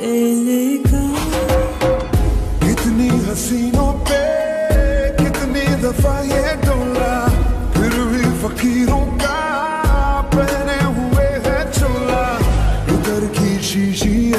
लेगा इतनी हसीनों पे कितनी दफा ये डोला फिर भी फकीरों का पहने हुए है चोला इधर की शीशी